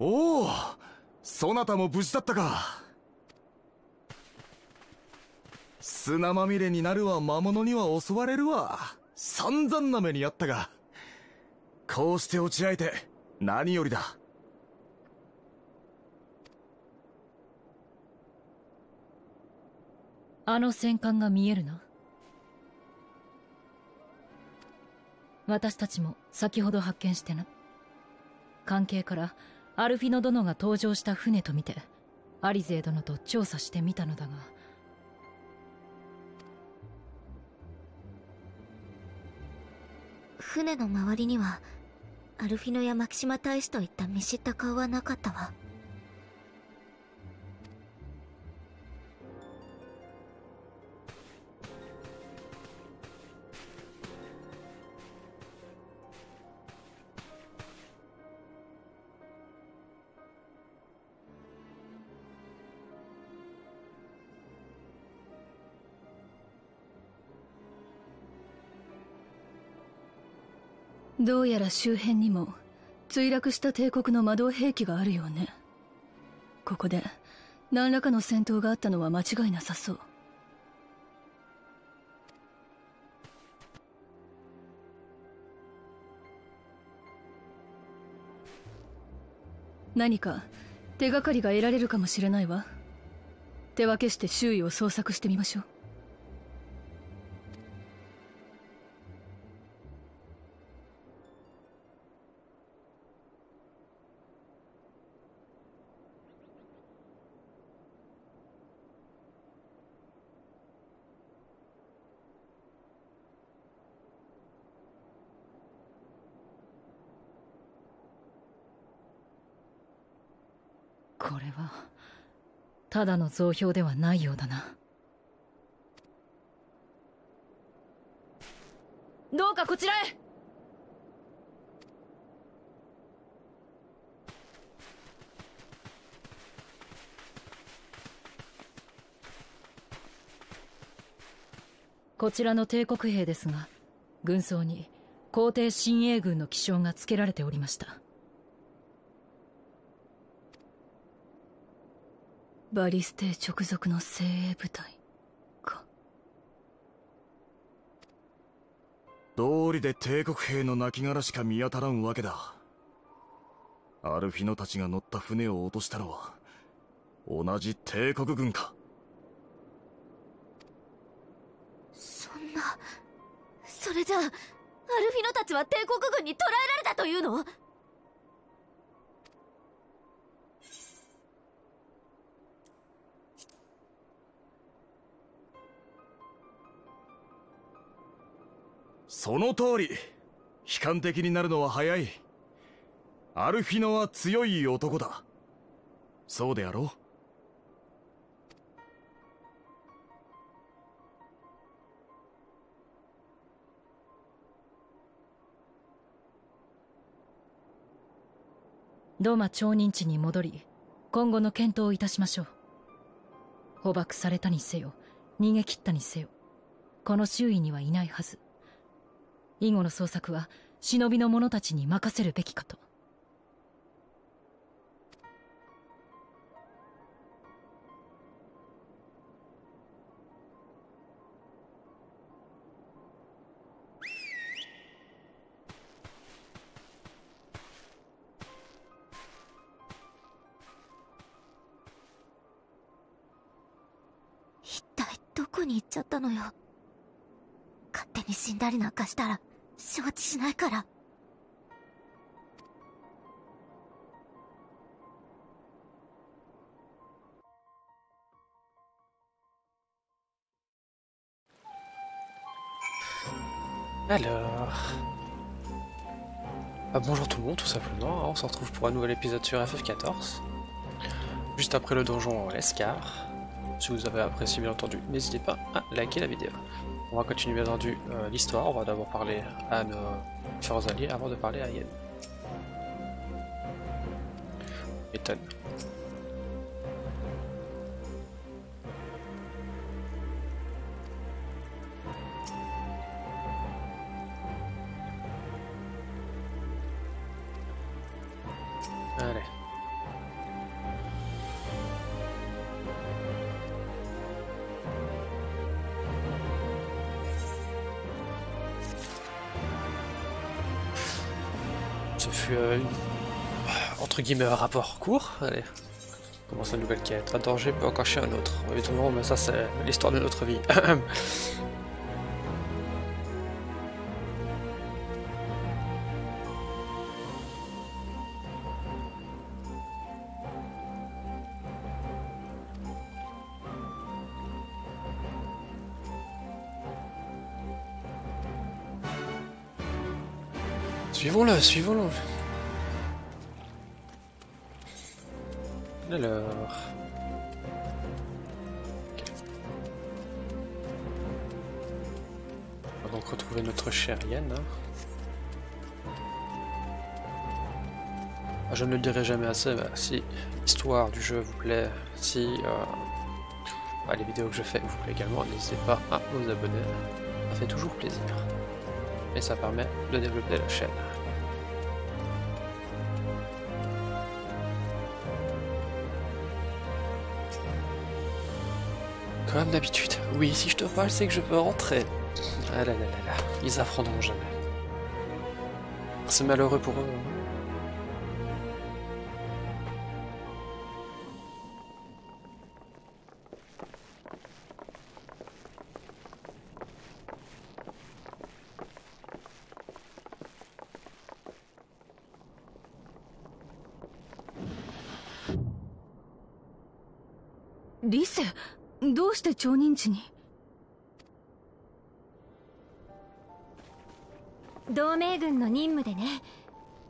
おおそなたも無事だったか。砂まみれになるわ魔物には襲われるわ。散々な目にあったが。こうして落ち合えて何よりだ。あの戦艦が見えるな私たちも先ほど発見してな。関係からアルフィノ殿が登場した船と見てアリゼー殿と調査してみたのだが。船の周りにはアルフィノやマキシマ大使といった見知った顔はなかったわ。どうやら周辺にも墜落した帝国の魔導兵器があるようね。ここで何らかの戦闘があったのは間違いなさそう。何か手がかりが得られるかもしれないわ。手分けして周囲を捜索してみましょうこれはただの増票ではないようだな。どうかこちらへ。こちらの帝国兵ですが軍曹に皇帝親衛軍の気象がつけられておりました。バリステ直属の精鋭部隊か。道理で帝国兵の亡骸しか見当たらんわけだ。アルフィノたちが乗った船を落としたのは同じ帝国軍か。そんなそれじゃあアルフィノたちは帝国軍に捕らえられたというの？その通り。悲観的になるのは早い。アルフィノは強い男だ。そうであろう。ドーマ町人地に戻り今後の検討をいたしましょう。捕獲されたにせよ逃げ切ったにせよこの周囲にはいないはず。以後の捜索は忍びの者たちに任せるべきかと。一体どこに行っちゃったのよ。勝手に死んだりなんかしたら。承知しないから「Alors. Ah, bonjour tout le monde, tout simplement. On se retrouve pour un nouvel épisode sur FF14. Juste après le donjon Lescar. Si vous avez apprécié, bien entendu, n'hésitez pas à liker la vidéo. On va continuer, bien entendu, euh, l'histoire. On va d'abord parler à nos différents alliés avant de parler à Yen. Ethan. Allez. Eu euh, entre guillemets un rapport court. Allez, commence une nouvelle quête? Un danger peut en cacher un autre. Évidemment, mais ça c'est l'histoire de notre vie. Suivons-le, suivons-le. Alors. On va donc retrouver notre chère Yann. hein. Ah, Je ne le dirai jamais assez, si l'histoire du jeu vous plaît, si euh, bah, les vidéos que je fais vous plaît également, n'hésitez pas à vous abonner. Ça fait toujours plaisir. Et ça permet de développer la chaîne. Comme d'habitude. Oui, si je te parle, c'est que je peux rentrer. Ah là là là là, ils apprendront jamais. C'est malheureux pour eux. hein. して町人地に。同盟軍の任務でね。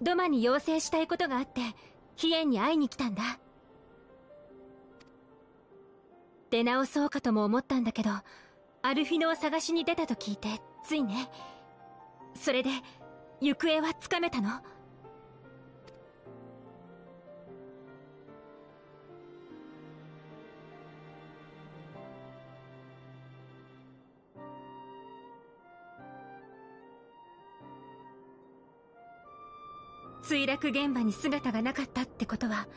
ドマに要請したいことがあって飛燕に会いに来たんだ。出直そうかとも思ったんだけどアルフィノを探しに出たと聞いてついね。それで行方はつかめたの？墜落現場に姿がなかったってことは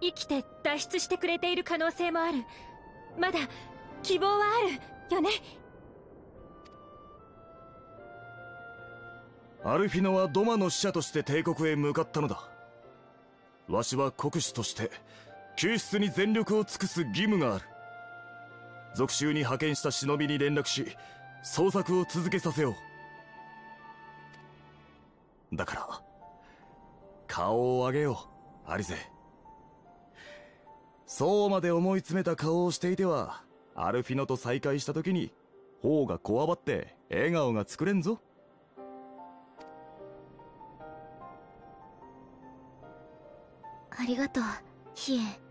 生きて脱出してくれている可能性もある。まだ希望はあるよね。アルフィノはドマの使者として帝国へ向かったのだ。わしは国主として救出に全力を尽くす義務がある。属州に派遣した忍びに連絡し捜索を続けさせよう。だから顔を上げよアリゼ。そうまで思い詰めた顔をしていてはアルフィノと再会した時に頬がこわばって笑顔が作れんぞ。ありがとう飛燕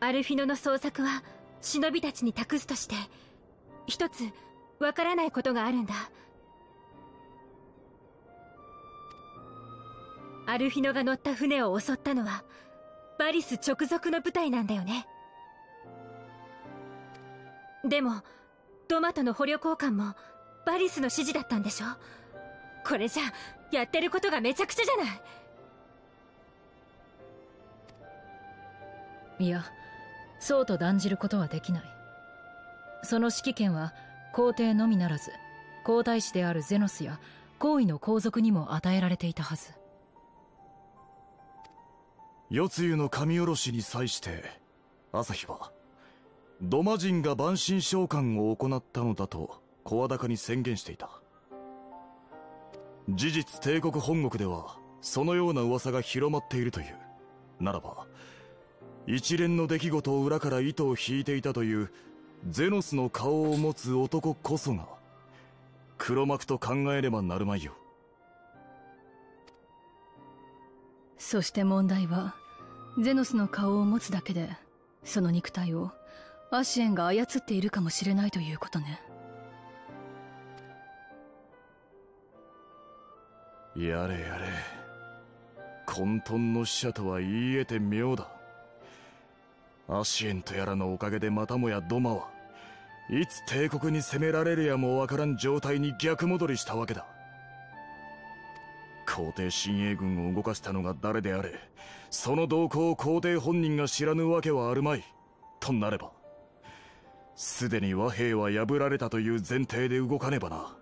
アルフィノの捜索は忍びたちに託すとして一つわからないことがあるんだ。アルフィノが乗った船を襲ったのはバリス直属の部隊なんだよね。でもドマトの捕虜交換もバリスの指示だったんでしょ？これじゃやってることがめちゃくちゃじゃない。いやそうと断じることはできない。その指揮権は皇帝のみならず皇太子であるゼノスや皇位の皇族にも与えられていたはず。夜露の神下ろしに際して朝日はドマ人が万神召喚を行ったのだと声高に宣言していた。事実帝国本国ではそのような噂が広まっているという。ならば一連の出来事を裏から糸を引いていたというゼノスの顔を持つ男こそが黒幕と考えればなるまいよ。そして問題はゼノスの顔を持つだけでその肉体をアシエンが操っているかもしれないということね。やれやれ。混沌の使者とは言い得て妙だ。アシエンとやらのおかげでまたもやドマはいつ帝国に攻められるやもわからん状態に逆戻りしたわけだ。皇帝新衛軍を動かしたのが誰であれその動向を皇帝本人が知らぬわけはあるまいとなればすでに和平は破られたという前提で動かねばな。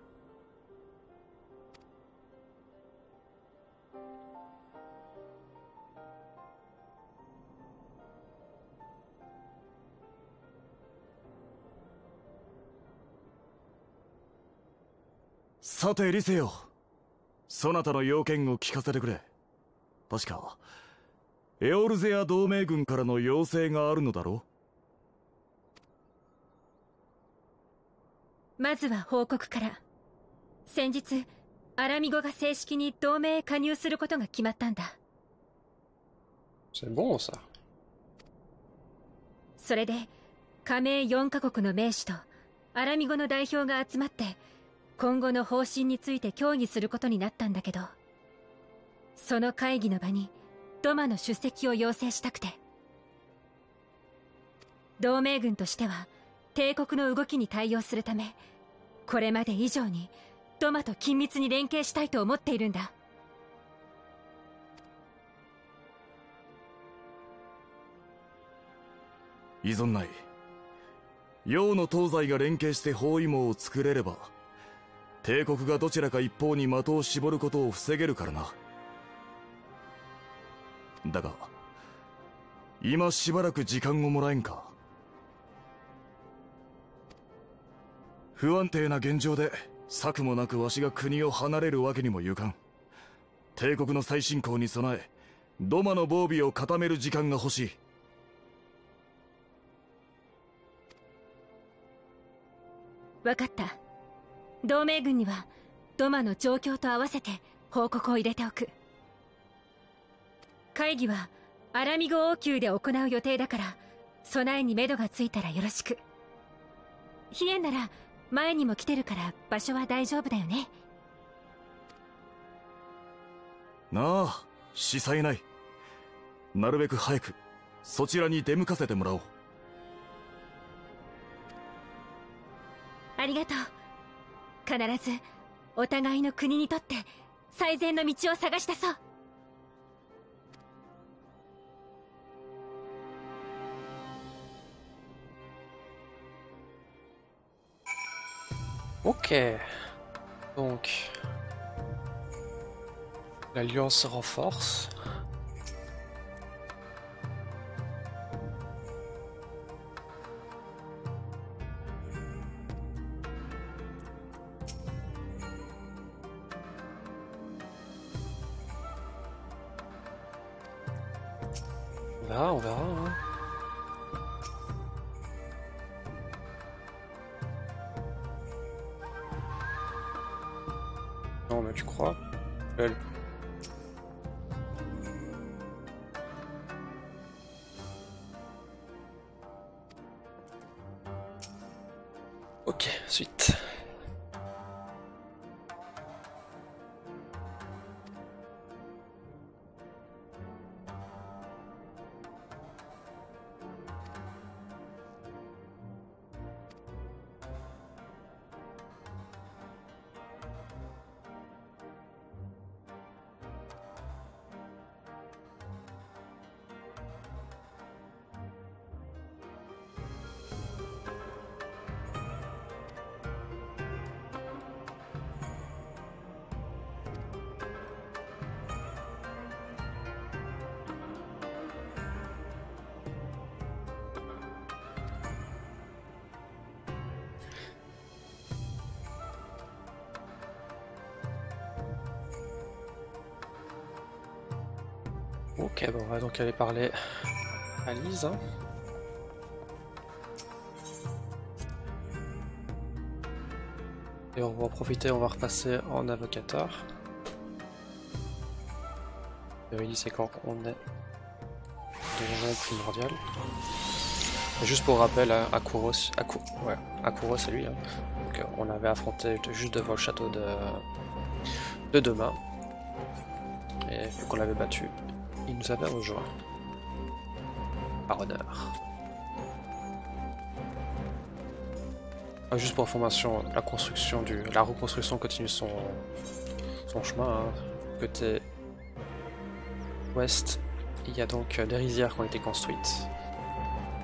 さてリセよ。そなたの要件を聞かせてくれ。確かエオルゼア同盟軍からの要請があるのだろまずは報告から。先日アラミゴが正式に同盟へ加入することが決まったんだ。C'est bon ça. それで加盟4カ国の名士とアラミゴの代表が集まって今後の方針について協議することになったんだけどその会議の場にドマの出席を要請したくて。同盟軍としては帝国の動きに対応するためこれまで以上にドマと緊密に連携したいと思っているんだ。依存ない。洋の東西が連携して包囲網を作れれば帝国がどちらか一方に的を絞ることを防げるからな。だが今しばらく時間をもらえんか。不安定な現状で策もなくわしが国を離れるわけにもゆかん。帝国の再進攻に備えドマの防備を固める時間が欲しい。分かった。同盟軍にはドマの状況と合わせて報告を入れておく。会議はアラミゴ王宮で行う予定だから備えに目処がついたらよろしく。ヒエンなら前にも来てるから場所は大丈夫だよね。なあ司祭ない。なるべく早くそちらに出向かせてもらおう。ありがとう必ずお互いの国にとって最善の道を探し出そう Ok. Donc. L'alliance se renforce. On verra, on verra. hein. Non, mais tu crois? Lol. Ok, bon, on va donc aller parler à Lise. hein. Et on va en profiter, on va repasser en avocateur. Et oui, c'est quand on est donjon primordial. Et juste pour rappel, hein, Akuros, Aku, ouais, Akuros c'est lui. hein. Euh, on avait affronté juste devant le château de, de Demain. Et qu'on l'avait battu, il nous avait rejoint. Par honneur. Ah, Juste pour information, la construction du, la reconstruction continue son, son chemin. hein. Côté ouest, il y a donc des rizières qui ont été construites.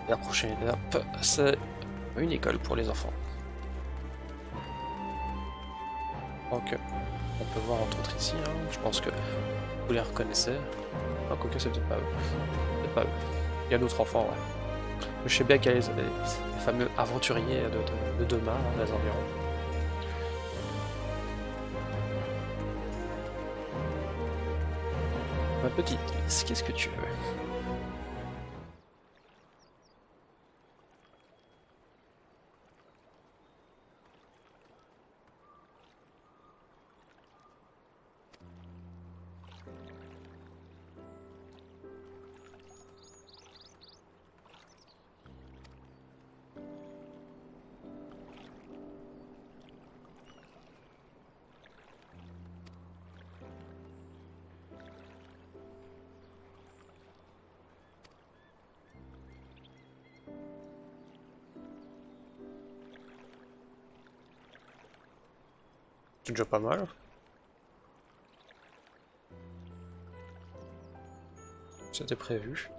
La prochaine étape, c'est une école pour les enfants. Donc, on peut voir entre autres ici. hein. Je pense que vous les reconnaissez? Ah, quoique, c'est peut-être pas eux. Pas eux. Il y a d'autres enfants, ouais. Je sais bien qu'il y a les, fameux aventuriers de, de, demain, hein, dans les environs. Ma petite, qu'est-ce que tu veux? C'est déjà pas mal. C'était prévu.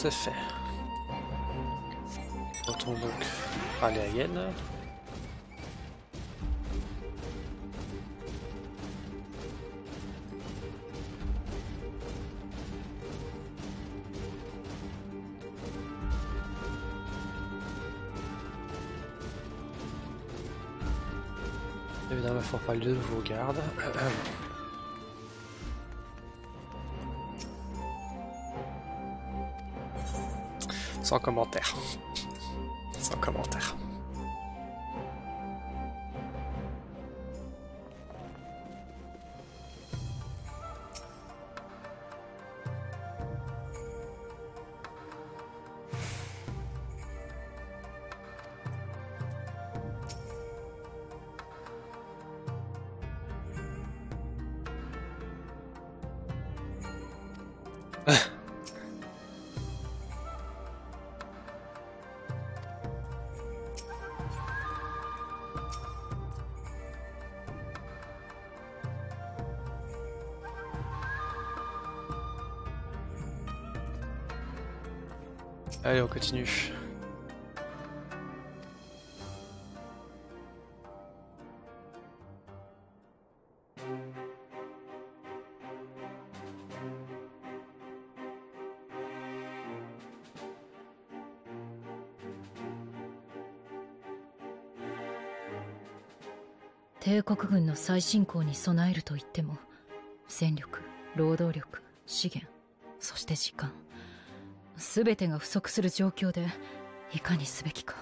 C'est fait. Retourne donc à Yen. Évidemment, il faut pas de vos gardes. Sans commentaire. Sans commentaire. Allez, on continue. 帝国軍の再進攻に備えると言っても戦力労働力資源そして時間全てが不足する状況でいかにすべきか。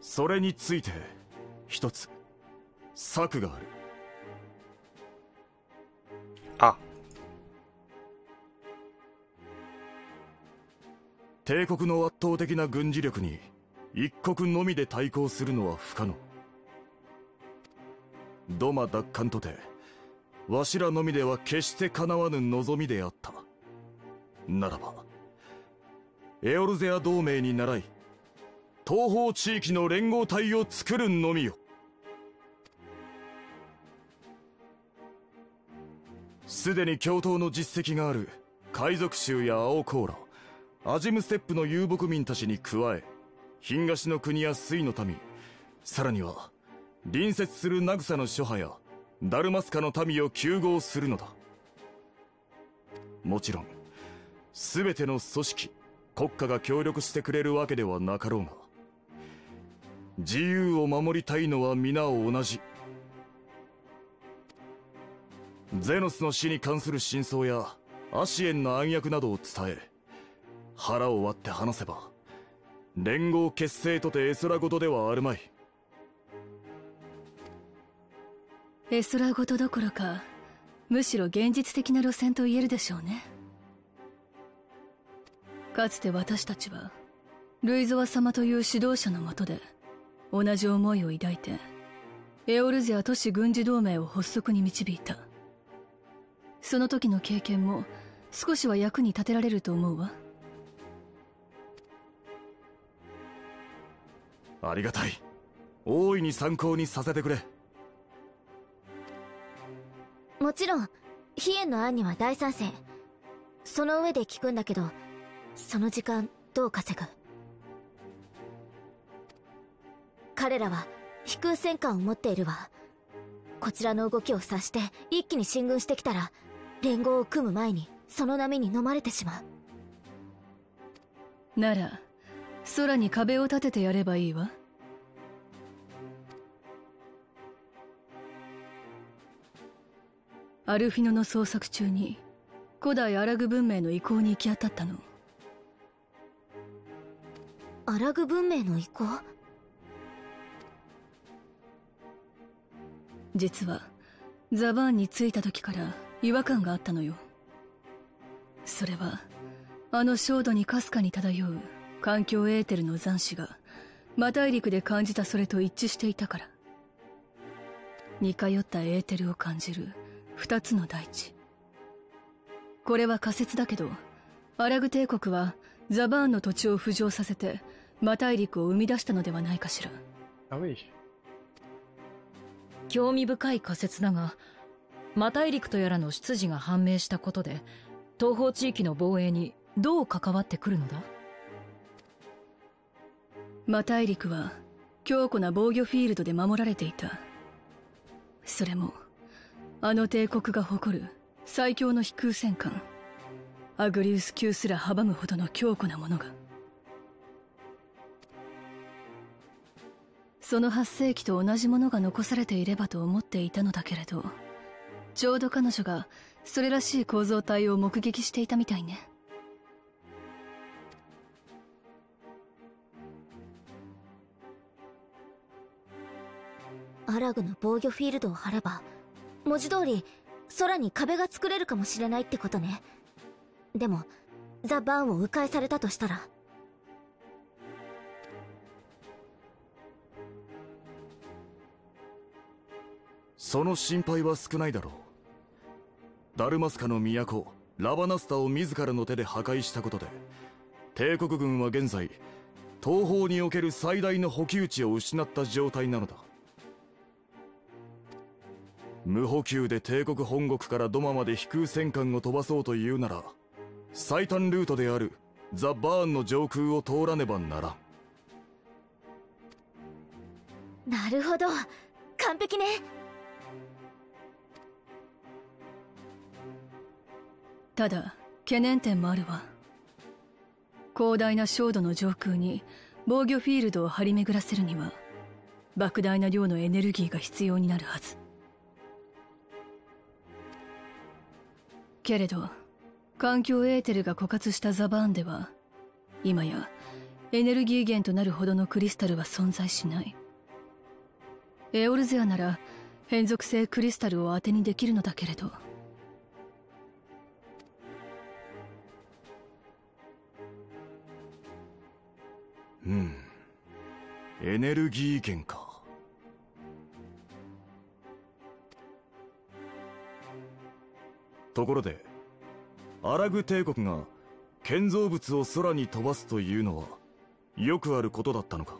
それについて一つ策がある。あ。帝国の圧倒的な軍事力に一国のみで対抗するのは不可能。ドマ奪還とてわしらのみでは決して叶わぬ望みであった。ならばエオルゼア同盟に倣い東方地域の連合体を作るのみよ。すでに共闘の実績がある海賊衆や青コーラアジムステップの遊牧民たちに加え東の国や水の民さらには隣接するナグサの諸派やダルマスカの民を救合するのだ。もちろん全ての組織国家が協力してくれるわけではなかろうが自由を守りたいのは皆同じ。ゼノスの死に関する真相やアシエンの暗躍などを伝え腹を割って話せば連合結成とて絵空事ではあるまい。絵空事どころかむしろ現実的な路線と言えるでしょうね。かつて私たちはルイゾワ様という指導者のもとで同じ思いを抱いてエオルゼア都市軍事同盟を発足に導いた。その時の経験も少しは役に立てられると思うわ。ありがたい。大いに参考にさせてくれ。もちろん飛燕の案には大賛成。その上で聞くんだけどその時間どう稼ぐ？彼らは飛空戦艦を持っているわ。こちらの動きを察して一気に進軍してきたら連合を組む前にその波に飲まれてしまう。なら空に壁を立ててやればいいわ。アルフィノの捜索中に古代アラグ文明の遺構に行き当たったの。アラグ文明の遺構実はザバーンに着いた時から違和感があったのよ。それはあの焦土にかすかに漂う環境エーテルの残滓が魔大陸で感じたそれと一致していたから。似通ったエーテルを感じる二つの大地。これは仮説だけどアラグ帝国はザバーンの土地を浮上させて魔大陸を生み出したのではないかしら.興味深い仮説だが魔大陸とやらの出自が判明したことで東方地域の防衛にどう関わってくるのだ？魔大陸は強固な防御フィールドで守られていた。それもあの帝国が誇る最強の飛空戦艦。アグリウス級すら阻むほどの強固なものが。その8世紀と同じものが残されていればと思っていたのだけれどちょうど彼女がそれらしい構造体を目撃していたみたいね。アラグの防御フィールドを張れば文字通り空に壁が作れるかもしれないってことね。でもザ・バーンを迂回されたとしたら。その心配は少ないだろう。ダルマスカの都ラバナスタを自らの手で破壊したことで帝国軍は現在東方における最大の補給地を失った状態なのだ。無補給で帝国本国からドマまで飛空戦艦を飛ばそうというなら最短ルートであるザ・バーンの上空を通らねばならん。なるほど。完璧ね。ただ懸念点もあるわ。広大な焦土の上空に防御フィールドを張り巡らせるには莫大な量のエネルギーが必要になるはずけれど環境エーテルが枯渇したザバーンでは今やエネルギー源となるほどのクリスタルは存在しない。エオルゼアなら変属性クリスタルを当てにできるのだけれど。うん。エネルギー源か。ところでアラグ帝国が建造物を空に飛ばすというのはよくあることだったのか？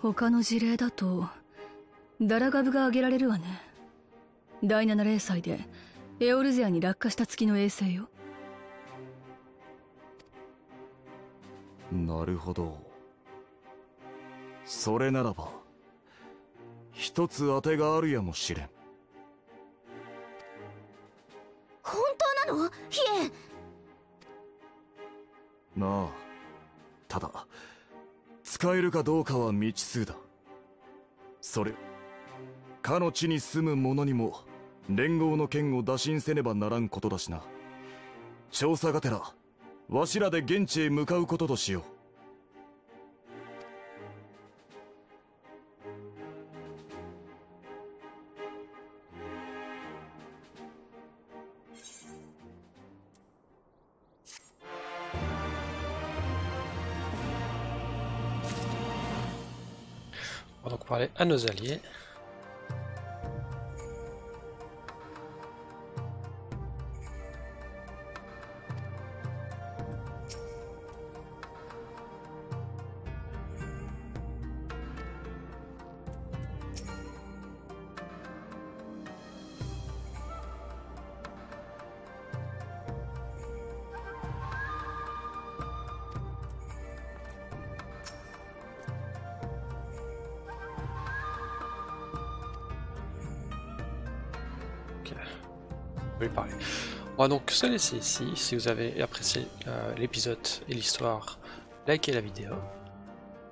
他の事例だとダラガブが挙げられるわね。第7零祭でエオルゼアに落下した月の衛星よ。なるほど。それならば一つ当てがあるやもしれん。本当なの？ヒエ。ンなあ。ただ使えるかどうかは未知数だ。それかの地に住む者にも連合の剣を打診せねばならんことだしな。調査がてらわしらで現地へ向かうこととしよう pour aller à nos alliés. On va donc se laisser ici. Si vous avez apprécié euh, l'épisode et l'histoire, likez la vidéo.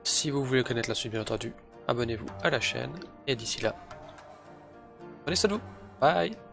Si vous voulez connaître la suite, bien entendu, abonnez-vous à la chaîne. Et d'ici là, prenez soin de vous. Bye